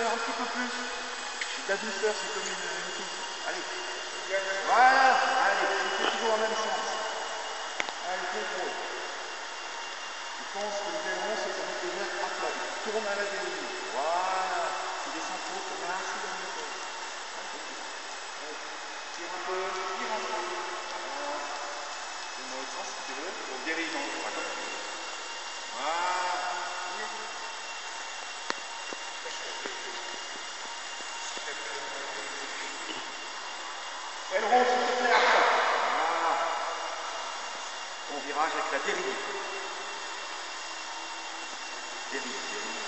Un petit peu plus. La douceur, c'est comme une. Allez. Voilà. Allez, c'est toujours en même sens. Allez, contrôle. Je pense que le ballon, c'est pour à plat. Tourne à la dérive. Voilà. Un sous la moteur. Tire un peu, tire un peu. Voilà. C'est dans l'autre sens si tu veux. Donc dérive en pas comme ça. Voilà. Aileron, s'il te plaît, après. Voilà. Ton virage avec la dérive. Dérive, dérive.